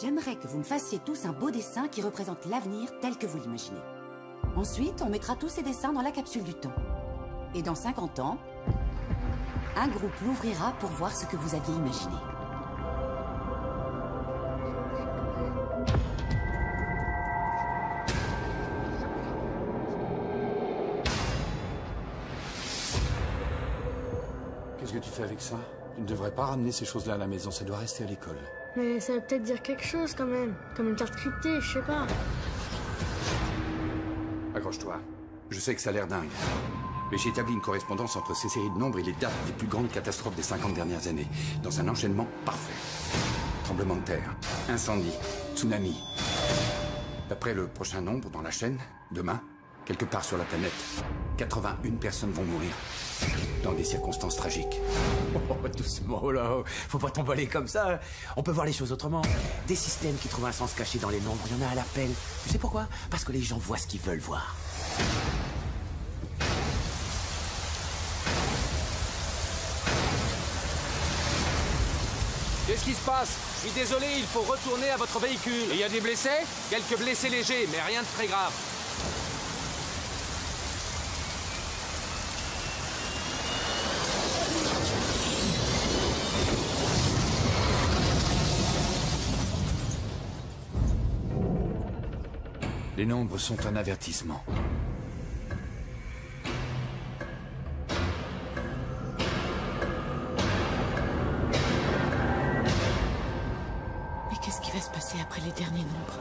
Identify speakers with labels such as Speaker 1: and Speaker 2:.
Speaker 1: J'aimerais que vous me fassiez tous un beau dessin qui représente l'avenir tel que vous l'imaginez. Ensuite, on mettra tous ces dessins dans la capsule du temps. Et dans 50 ans, un groupe l'ouvrira pour voir ce que vous aviez imaginé.
Speaker 2: Qu'est-ce que tu fais avec ça? Tu ne devrais pas ramener ces choses-là à la maison, ça doit rester à l'école.
Speaker 3: Mais ça va peut-être dire quelque chose quand même. Comme une carte cryptée, je sais pas.
Speaker 2: Accroche-toi. Je sais que ça a l'air dingue. Mais j'ai établi une correspondance entre ces séries de nombres et les dates des plus grandes catastrophes des 50 dernières années. Dans un enchaînement parfait. Tremblement de terre, incendie, tsunami. D'après le prochain nombre dans la chaîne, demain, quelque part sur la planète, 81 personnes vont mourir. Dans des circonstances tragiques.
Speaker 4: Oh, doucement, là. Faut pas t'emballer comme ça. On peut voir les choses autrement. Des systèmes qui trouvent un sens caché dans les nombres, il y en a à l'appel. Tu sais pourquoi? Parce que les gens voient ce qu'ils veulent voir.
Speaker 5: Qu'est-ce qui se passe? Je suis désolé, il faut retourner à votre véhicule. Il y a des blessés? Quelques blessés légers, mais rien de très grave.
Speaker 2: Les nombres sont un avertissement.
Speaker 1: Mais qu'est-ce qui va se passer après les derniers nombres?